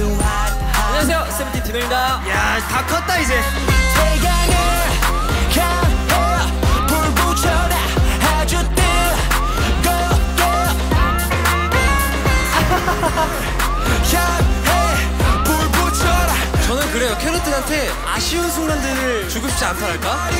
안녕하세요. 세븐틴 디노입니다. 야, 다 컸다 이제. 저는 그래요. 캐럿들한테 아쉬운 순간들을 주고 싶지 않다랄까?